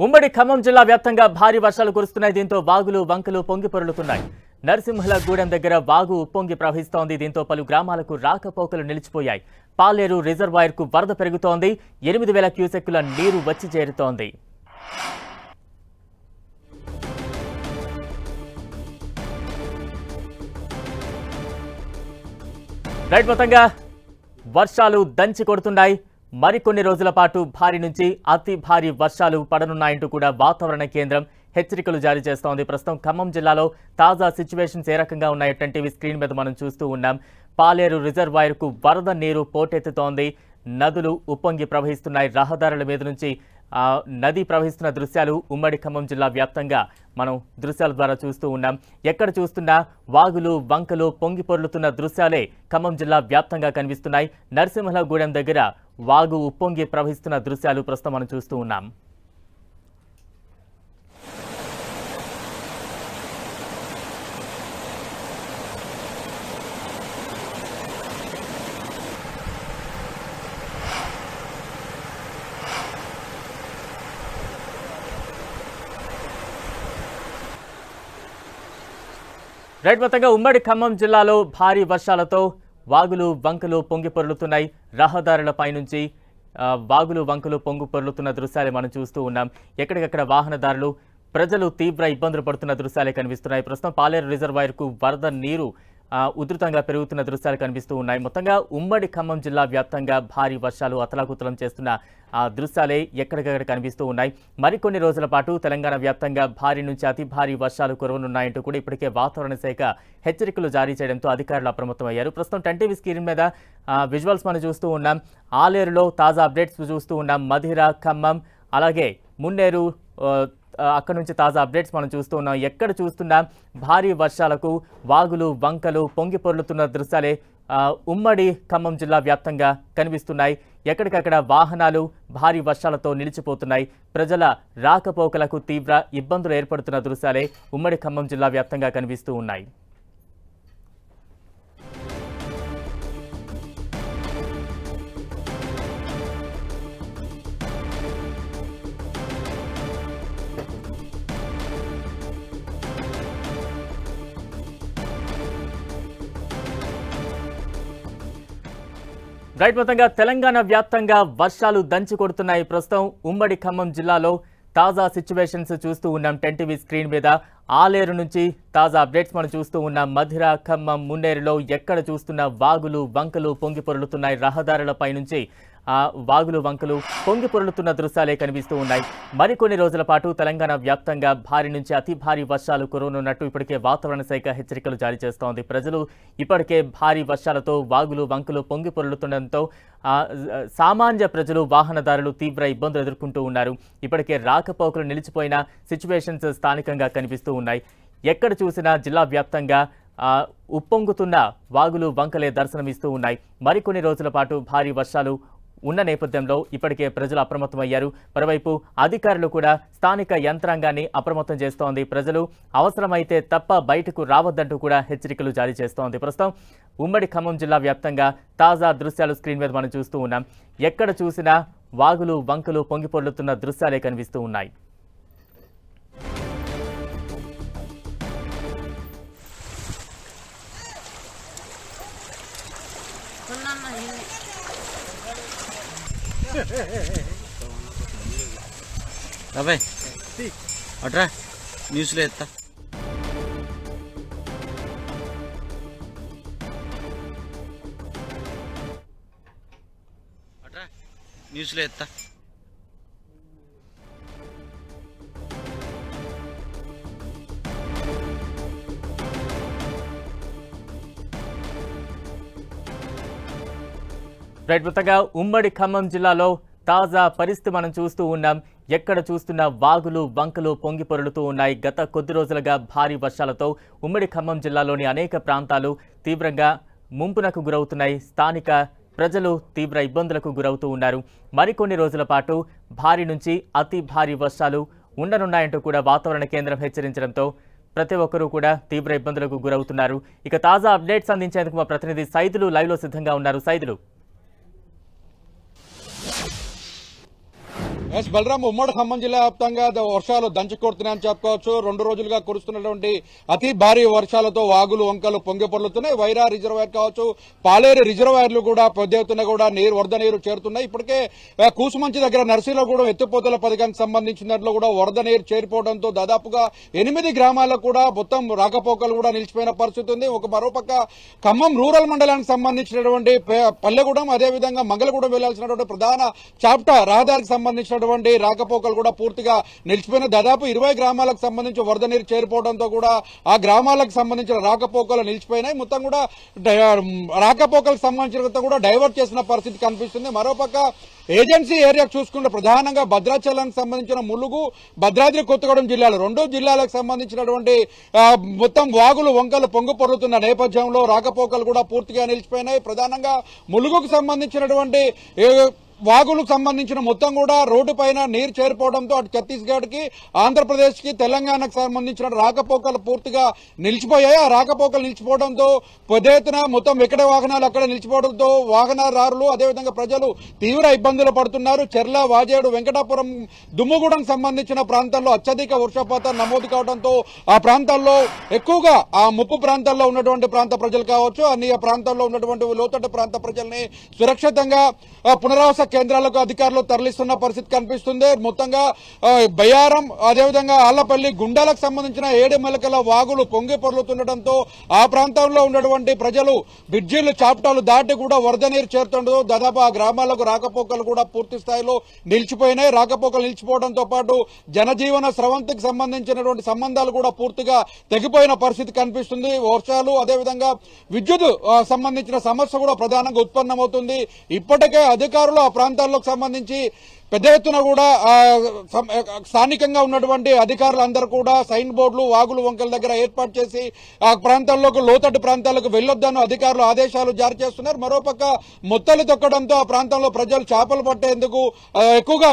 ఉమ్మడి ఖమ్మం జిల్లా వ్యాప్తంగా భారీ వర్షాలు కురుస్తున్నాయి. దీంతో వాగులు వంకలు పొంగి పొరులుతున్నాయి నరసింహలగూడెం దగ్గర వాగు ఉప్పొంగి ప్రవహిస్తోంది. దీంతో పలు గ్రామాలకు రాకపోకలు నిలిచిపోయాయి. పాలేరు రిజర్వాయర్కు వరద పెరుగుతోంది. ఎనిమిది వేల క్యూసెక్కుల నీరు వచ్చి చేరుతోంది. రైట్ మొత్తంగా వర్షాలు దంచి కొడుతున్నాయి. మరికొన్ని రోజుల పాటు భారీ నుంచి అతి భారీ వర్షాలు పడనున్నాయంటూ కూడా వాతావరణ కేంద్రం హెచ్చరికలు జారీ చేస్తోంది. ప్రస్తుతం ఖమ్మం జిల్లాలో తాజా సిచ్యువేషన్స్ ఏ రకంగా ఉన్నాయంటే టీవీ స్క్రీన్ మీద మనం చూస్తూ ఉన్నాం. పాలేరు రిజర్వాయర్కు వరద నీరు పోటెత్తుతోంది. నదులు ఉప్పొంగి ప్రవహిస్తున్నాయి. రహదారుల మీద నుంచి నది ప్రవహిస్తున్న దృశ్యాలు ఉమ్మడి ఖమ్మం జిల్లా వ్యాప్తంగా మనం దృశ్యాల ద్వారా చూస్తూ ఉన్నాం. ఎక్కడ చూస్తున్నా వాగులు వంకలు పొంగి పొర్లుతున్న దృశ్యాలే ఖమ్మం జిల్లా వ్యాప్తంగా కనిపిస్తున్నాయి. నరసింహలగూడెం దగ్గర వాగు ఉప్పొంగి ప్రవహిస్తున్న దృశ్యాలు ప్రస్తుతం మనం చూస్తూ ఉన్నాం. రైట్ మొత్తంగా ఉమ్మడి ఖమ్మం జిల్లాలో భారీ వర్షాలతో వాగులు వంకలు పొంగి పొరులుతున్నాయి. రహదారులపై నుంచి వాగులు వంకలు పొంగు పొరులుతున్న దృశ్యాలే మనం చూస్తూ ఉన్నాం. ఎక్కడికక్కడ వాహనదారులు ప్రజలు తీవ్ర ఇబ్బందులు పడుతున్న దృశ్యాలే కనిపిస్తున్నాయి. ప్రస్తుతం పాలేరు రిజర్వాయర్కు వరద నీరు ఉధృతంగా పెరుగుతున్న దృశ్యాలు కనిపిస్తూ ఉన్నాయి. మొత్తంగా ఉమ్మడి ఖమ్మం జిల్లా వ్యాప్తంగా భారీ వర్షాలు అతలాకుతలం చేస్తున్న ఆ దృశ్యాలే ఎక్కడికక్కడ కనిపిస్తూ ఉన్నాయి. మరికొన్ని రోజుల పాటు తెలంగాణ వ్యాప్తంగా భారీ నుంచి అతి భారీ వర్షాలు కురవనున్నాయంటూ కూడా ఇప్పటికే వాతావరణ శాఖ హెచ్చరికలు జారీ చేయడంతో అధికారులు అప్రమత్తమయ్యారు. ప్రస్తుతం టెన్ స్క్రీన్ మీద విజువల్స్ మనం చూస్తూ ఉన్నాం. ఆలేరులో తాజా అప్డేట్స్ చూస్తూ ఉన్నాం. మధిర ఖమ్మం అలాగే మున్నేరు అక్కడ నుంచి తాజా అప్డేట్స్ మనం చూస్తూ ఉన్నాం. ఎక్కడ చూస్తున్నా భారీ వర్షాలకు వాగులు వంకలు పొంగి పొర్లుతున్న దృశ్యాలే ఉమ్మడి ఖమ్మం జిల్లా వ్యాప్తంగా కనిపిస్తున్నాయి. ఎక్కడికక్కడ వాహనాలు భారీ వర్షాలతో నిలిచిపోతున్నాయి. ప్రజల రాకపోకలకు తీవ్ర ఇబ్బందులు ఏర్పడుతున్న దృశ్యాలే ఉమ్మడి ఖమ్మం జిల్లా వ్యాప్తంగా కనిపిస్తూ ఉన్నాయి. రైట్ మొత్తంగా తెలంగాణ వ్యాప్తంగా వర్షాలు దంచి కొడుతున్నాయి. ప్రస్తుతం ఉమ్మడి ఖమ్మం జిల్లాలో తాజా సిచ్యువేషన్స్ చూస్తూ ఉన్నాం. టెన్ టీవీ స్క్రీన్ మీద ఆలేరు నుంచి తాజా అప్డేట్స్ మనం చూస్తూ ఉన్నాం. మధిర ఖమ్మం మున్నేరులో ఎక్కడ చూస్తున్న వాగులు వంకలు పొంగి పొరులుతున్నాయి. రహదారులపై నుంచి వాగులు వంకలు పొంగి పొరులుతున్న దృశ్యాలే కనిపిస్తూ ఉన్నాయి. మరికొన్ని రోజుల పాటు తెలంగాణ వ్యాప్తంగా భారీ నుంచి అతి భారీ వర్షాలు కురవనున్నట్టు ఇప్పటికే వాతావరణ శాఖ హెచ్చరికలు జారీ చేస్తోంది. ప్రజలు ఇప్పటికే భారీ వర్షాలతో వాగులు వంకలు పొంగి పొరులుతుండటంతో సామాన్య ప్రజలు వాహనదారులు తీవ్ర ఇబ్బందులు ఎదుర్కొంటూ ఉన్నారు. ఇప్పటికే రాకపోకలు నిలిచిపోయిన సిచ్యువేషన్స్ స్థానికంగా కనిపిస్తూ ఉన్నాయి. ఎక్కడ చూసినా జిల్లా వ్యాప్తంగా ఉప్పొంగుతున్న వాగులు వంకలే దర్శనమిస్తూ ఉన్నాయి. మరికొన్ని రోజుల పాటు భారీ వర్షాలు ఉన్న నేపథ్యంలో ఇప్పటికే ప్రజలు అప్రమత్తమయ్యారు. మరోవైపు అధికారులు కూడా స్థానిక యంత్రాంగాన్ని అప్రమత్తం చేస్తోంది. ప్రజలు అవసరమైతే తప్ప బయటకు రావద్దంటూ కూడా హెచ్చరికలు జారీ చేస్తోంది. ప్రస్తుతం ఉమ్మడి ఖమ్మం జిల్లా వ్యాప్తంగా తాజా దృశ్యాలు స్క్రీన్ మీద మనం చూస్తూ ఉన్నాం. ఎక్కడ చూసినా వాగులు వంకలు పొంగిపొర్లుతున్న దృశ్యాలే కనిపిస్తూ ఉన్నాయి. రాబాయ్ అట్రా న్యూస్లో ఎత్తా. అట్రా న్యూస్లో ఎత్తా. రైట్ మొత్తంగా ఉమ్మడి ఖమ్మం జిల్లాలో తాజా పరిస్థితి మనం చూస్తూ ఉన్నాం. ఎక్కడ చూస్తున్న వాగులు వంకలు పొంగి పొరులుతూ ఉన్నాయి. గత కొద్ది రోజులుగా భారీ వర్షాలతో ఉమ్మడి ఖమ్మం జిల్లాలోని అనేక ప్రాంతాలు తీవ్రంగా ముంపునకు గురవుతున్నాయి. స్థానిక ప్రజలు తీవ్ర ఇబ్బందులకు గురవుతూ ఉన్నారు. మరికొన్ని రోజుల పాటు భారీ నుంచి అతి భారీ వర్షాలు ఉండనున్నాయంటూ కూడా వాతావరణ కేంద్రం హెచ్చరించడంతో ప్రతి ఒక్కరూ కూడా తీవ్ర ఇబ్బందులకు గురవుతున్నారు. ఇక తాజా అప్డేట్స్ అందించేందుకు మా ప్రతినిధి సైదులు లైవ్లో సిద్ధంగా ఉన్నారు. సైదులు. ఎస్ బలరాం ఉమ్మడి ఖమ్మం జిల్లా వ్యాప్తంగా వర్షాలు దంచి కొడుతున్నాయని చెప్పుకోవచ్చు. రెండు రోజులుగా కురుస్తున్నటువంటి అతి భారీ వర్షాలతో వాగులు వంకలు పొంగిపొర్లుతున్నాయి వైరా రిజర్వాయర్ కావచ్చు పాలేరు రిజర్వాయర్లు కూడా పెద్ద ఎత్తున కూడా నీరు వరద నీరు చేరుతున్నాయి. ఇప్పటికే కూసుమంచి దగ్గర నర్సీలో కూడా ఎత్తిపోతల పథకానికి సంబంధించిన దాంట్లో కూడా వరద నీరు చేరిపోవడంతో దాదాపుగా ఎనిమిది గ్రామాలకు కూడా మొత్తం రాకపోకలు కూడా నిలిచిపోయిన పరిస్థితి ఉంది. ఒక మరోపక్క ఖమ్మం రూరల్ మండలానికి సంబంధించినటువంటి పల్లెగూడెం అదేవిధంగా మంగళగూడెం వెళ్ళాల్సినటువంటి ప్రధాన చాప్టా రహదారికి సంబంధించిన ఉన్నటువంటి రాకపోకలు కూడా పూర్తిగా నిలిచిపోయిన దాదాపు ఇరవై గ్రామాలకు సంబంధించి వరద నీరు చేరిపోవడంతో కూడా ఆ గ్రామాలకు సంబంధించిన రాకపోకలు నిలిచిపోయినాయి. మొత్తం కూడా రాకపోకలకు సంబంధించిన కూడా డైవర్ట్ చేసిన పరిస్థితి కనిపిస్తుంది. మరోపక్క ఏజెన్సీ ఏరియా చూసుకుంటే ప్రధానంగా భద్రాచలానికి సంబంధించిన ములుగు భద్రాద్రి కొత్తగూడెం జిల్లాలు. రెండు జిల్లాలకు సంబంధించినటువంటి మొత్తం వాగులు వంకలు పొంగు పొరుతున్న నేపథ్యంలో రాకపోకలు కూడా పూర్తిగా నిలిచిపోయినాయి. ప్రధానంగా ములుగుకు సంబంధించినటువంటి వాగులకు సంబంధించిన మొత్తం కూడా రోడ్డు పైన నీరు చేరిపోవడంతో అటు ఛత్తీస్గఢ్కి ఆంధ్రప్రదేశ్కి తెలంగాణకు సంబంధించిన రాకపోకలు పూర్తిగా నిలిచిపోయాయి. ఆ రాకపోకలు నిలిచిపోవడంతో పెద్ద ఎత్తున మొత్తం ఎక్కడ వాహనాలు అక్కడ నిలిచిపోవడంతో వాహనదారులు అదేవిధంగా ప్రజలు తీవ్ర ఇబ్బందులు పడుతున్నారు. చెర్ల వాజేడు వెంకటాపురం దుమ్ముగూడెం సంబంధించిన ప్రాంతాల్లో అత్యధిక వర్షపాతం నమోదు కావడంతో ఆ ప్రాంతాల్లో ఎక్కువగా ఆ ముప్పు ప్రాంతాల్లో ఉన్నటువంటి ప్రాంత ప్రజలు కావచ్చు అన్ని ప్రాంతాల్లో ఉన్నటువంటి లోతట్టు ప్రాంత ప్రజల్ని సురక్షితంగా పునరావాస కేంద్రాలకు అధికారులు తరలిస్తున్న పరిస్థితి కనిపిస్తుంది. మొత్తంగా బయారం బయ్యారం అదేవిధంగా ఆళ్ళపల్లి గుండాలకు సంబంధించిన ఏడు మెలకల వాగులు పొంగి పొర్లుతుండటంతో ఆ ప్రాంతంలో ఉన్నటువంటి ప్రజలు బ్రిడ్జీలు చాప్టాలు దాటి కూడా వరద నీరు చేరుతుండదు దాదాపు ఆ గ్రామాలకు రాకపోకలు కూడా పూర్తి స్థాయిలో నిలిచిపోయినాయి. రాకపోకలు నిలిచిపోవడంతో పాటు జనజీవన స్రవంతికి సంబంధించినటువంటి సంబంధాలు కూడా పూర్తిగా తెగిపోయిన పరిస్థితి కనిపిస్తుంది. వర్షాలు అదేవిధంగా విద్యుత్ సంబంధించిన సమస్య కూడా ప్రధానంగా ఉత్పన్నమవుతుంది. ఇప్పటికే అధికారులు ఆ ప్రాంతాల్లోకి సంబంధించి పెద్ద ఎత్తున కూడా స్థానికంగా ఉన్నటువంటి అధికారులందరూ కూడా సైన్ బోర్డులు వాగులు వంకల దగ్గర ఏర్పాటు చేసి ఆ ప్రాంతాల్లోకి లోతట్టు ప్రాంతాలకు వెళ్ళొద్దని అధికారులు ఆదేశాలు జారీ చేస్తున్నారు. మరోపక్క మొత్తలు తొక్కడంతో ఆ ప్రాంతంలో ప్రజలు చేపలు పట్టేందుకు ఎక్కువగా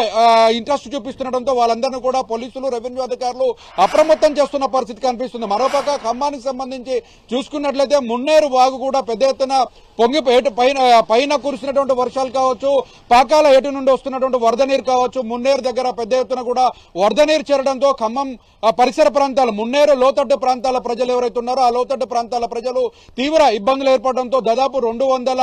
ఇంట్రెస్ట్ చూపిస్తుండటంతో వాళ్ళందరినీ కూడా పోలీసులు రెవెన్యూ అధికారులు అప్రమత్తం చేస్తున్న పరిస్థితి కనిపిస్తుంది. మరోపక్క ఖమ్మానికి సంబంధించి చూసుకున్నట్లయితే మున్నేరు వాగు కూడా పెద్ద ఎత్తున పొంగి పైన పైన కురిసినటువంటి వర్షాలు కావచ్చు పాకాల ఎటు నుండి వస్తున్నటువంటి వరద నీరు కావచ్చు మున్నేరు దగ్గర పెద్ద ఎత్తున కూడా వరద నీరు చేరడంతో ఖమ్మం పరిసర ప్రాంతాలు మున్నేరు లోతట్టు ప్రాంతాల ప్రజలు ఎవరైతే ఉన్నారో ఆ లోతట్టు ప్రాంతాల ప్రజలు తీవ్ర ఇబ్బందులు ఏర్పడడంతో దాదాపు రెండు వందల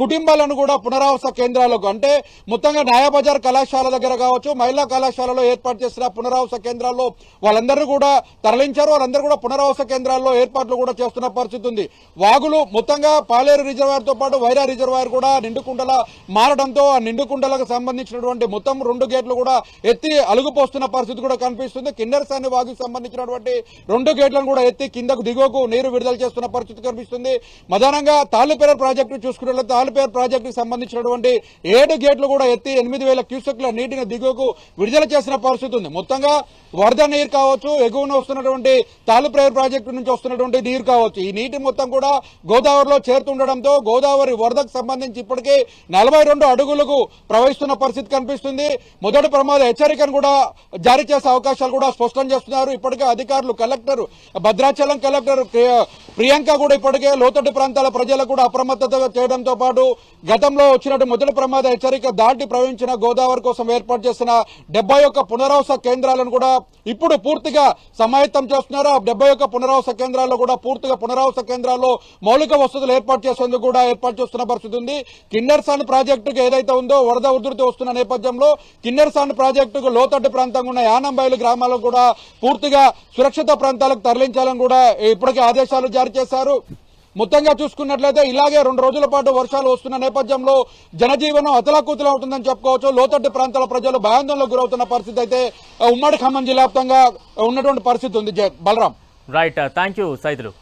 కుటుంబాలను కూడా పునరావాస కేంద్రాలకు అంటే మొత్తంగా న్యాయబజార్ కళాశాల దగ్గర కావచ్చు మహిళా కళాశాలలో ఏర్పాటు చేసిన పునరావాస కేంద్రాల్లో వాళ్ళందరూ కూడా తరలించారు. వాళ్ళందరూ కూడా పునరావాస కేంద్రాల్లో ఏర్పాట్లు కూడా చేస్తున్న పరిస్థితి ఉంది. వాగులు మొత్తంగా పాలేరు రిజర్వాయర్తో పాటు వైరా రిజర్వాయర్ కూడా నిండుకుండల మారడంతో ఆ నిండుకుండలకు సంబంధించినటువంటి మొత్తం రెండు గేట్లు కూడా ఎత్తి అలుగుపోస్తున్న పరిస్థితి కూడా కనిపిస్తుంది. కిన్నెరసాని వాగుకి సంబంధించినటువంటి రెండు గేట్లను కూడా ఎత్తి కిందకు దిగువకు నీరు విడుదల చేస్తున్న పరిస్థితి కనిపిస్తుంది. ప్రధానంగా తాళ్ళుపేర ప్రాజెక్టు చూసుకున్నట్లయితే తాళ్ళుపేర ప్రాజెక్టుకు సంబంధించినటువంటి ఏడు గేట్లు కూడా ఎత్తి ఎనిమిది వేల క్యూసెక్ల నీటిని దిగువకు విడుదల చేసిన పరిస్థితి ఉంది. మొత్తంగా వరద నీరు కావచ్చు ఎగువన వస్తున్నటువంటి తాళ్ళుపేర ప్రాజెక్టు నుంచి వస్తున్నటువంటి నీరు కావచ్చు ఈ నీటి మొత్తం కూడా గోదావరిలో చేరుతుండడంతో గోదావరి వరదకు సంబంధించి ఇప్పటికే నలభై రెండు అడుగులకు ప్రవహిస్తున్న పరిస్థితి కనిపిస్తుంది. మొదటి ప్రమాద హెచ్చరికను కూడా జారీ చేసే అవకాశాలు కూడా స్పష్టం చేస్తున్నారు. ఇప్పటికే అధికారులు కలెక్టర్ భద్రాచలం కలెక్టర్ ప్రియాంక కూడా ఇప్పటికే లోతట్టు ప్రాంతాల ప్రజలకు కూడా అప్రమత్తత చేయడంతో పాటు గతంలో వచ్చినట్టు మొదటి ప్రమాద హెచ్చరిక దాటి ప్రవహించిన గోదావరి కోసం ఏర్పాటు చేసిన డెబ్బై ఒక్క పునరావాస కేంద్రాలను కూడా ఇప్పుడు పూర్తిగా సమాయత్తం చేస్తున్నారు. ఆ డెబ్బై ఒక్క పునరావాస కేంద్రాల్లో కూడా పూర్తిగా పునరావాస కేంద్రాల్లో మౌలిక వసతులు ఏర్పాటు చేసేందుకు కూడా ఏర్పాటు చేస్తున్న పరిస్థితి ఉంది. కిన్నర్సాన్ ప్రాజెక్టుకు ఏదైతే ఉందో వరద ఉధృతి వస్తున్న నేపథ్యంలో కిన్నెర్సాన్ ప్రాజెక్టుకు లోతట్టు ప్రాంతంగా ఉన్న యానంబైలు గ్రామాలకు కూడా పూర్తిగా సురక్షిత ప్రాంతాలకు తరలించాలని కూడా ఇప్పటికే ఆదేశాలు జారీ చేశారు. మొత్తంగా చూసుకున్నట్లయితే ఇలాగే రెండు రోజుల పాటు వర్షాలు వస్తున్న నేపథ్యంలో జనజీవనం అతలాకుతలం అవుతుందని చెప్పుకోవచ్చు. లోతట్టు ప్రాంతాల ప్రజలు భయాందోళనకు గురవుతున్న పరిస్థితి అయితే ఉమ్మడి ఖమ్మం జిల్లా ఉన్నటువంటి పరిస్థితి ఉంది. జ- Balaram. Right thank you Saidulu.